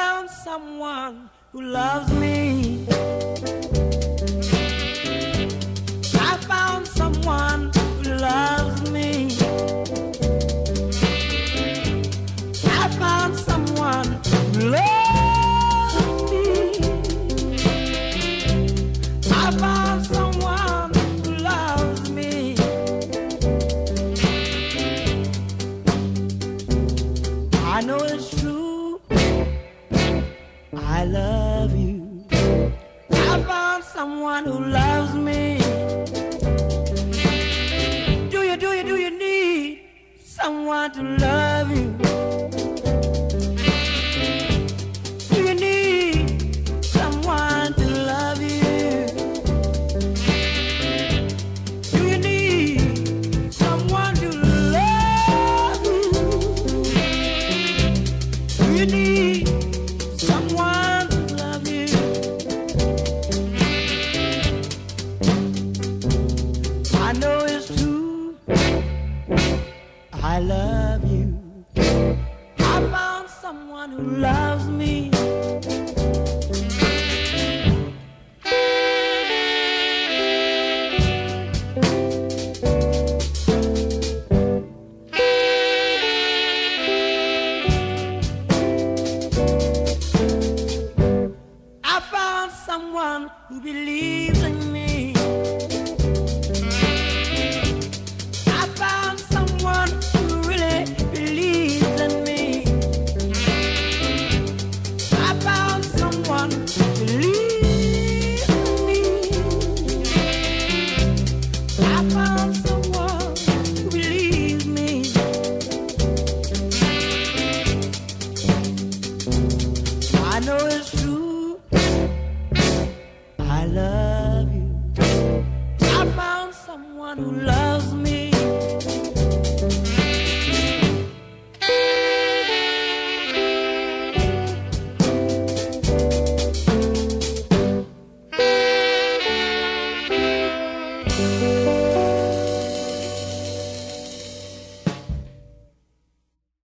someone who loves me. I found someone who loves me. I found someone who loves me. I found someone who loves me. I know it's true. I love you. I found someone who loves me. Do you, do you, do you need someone to love you? I know it's true. I love you. I found someone who loves me. I found someone who believes in love you. I found someone who loves